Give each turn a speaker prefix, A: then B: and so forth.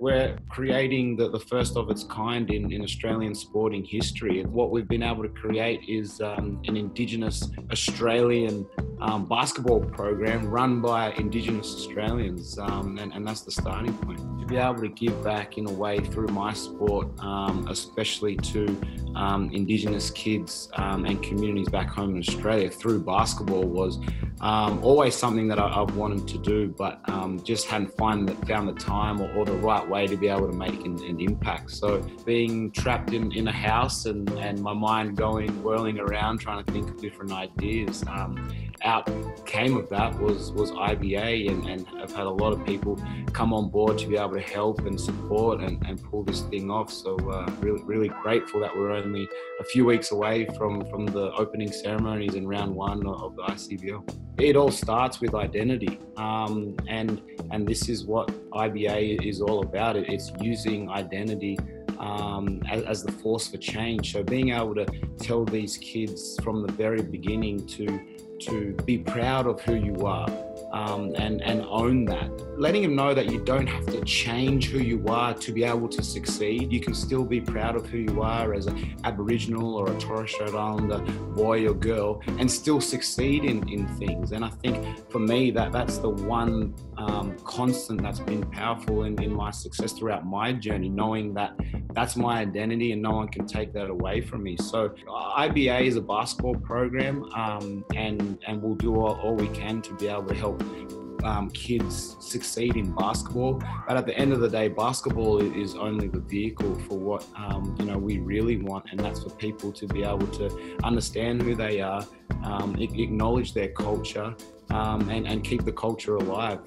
A: we're creating the, the first of its kind in, in Australian sporting history. What we've been able to create is um, an Indigenous Australian um, basketball program run by Indigenous Australians, um, and, and, that's the starting point. To be able to give back in a way through my sport, um, especially to um, Indigenous kids um, and communities back home in Australia through basketball, was always something that I, have wanted to do, but just hadn't find, found the time or, or, the right way to be able to make an, an impact. So being trapped in, in a house and, and my mind going whirling around trying to think of different ideas. Um, out came of that was was IBA and, and I've had a lot of people come on board to be able to help and support and, and pull this thing off. So uh, really really grateful that we're only a few weeks away from from the opening ceremonies in round one of the ICBL. It all starts with identity, um, and and this is what IBA is all about. It, it's using identity um, as, as, the force for change. So being able to tell these kids from the very beginning to to be proud of who you are um, and and own that. Letting them know that you don't have to change who you are to be able to succeed. You can still be proud of who you are as an Aboriginal or a Torres Strait Islander boy or girl, and still succeed in, in things. And I think for me that that's the one um, constant that's been powerful in, in my success throughout my journey. Knowing that that's my identity and no one can take that away from me. So IBA is a basketball program, um, and and we'll do all, all we can to be able to help um, kids succeed in basketball. But at the end of the day, basketball is only the vehicle for what um, you know we really want, and that's for people to be able to understand who they are, um, acknowledge their culture, um, and, and keep the culture alive.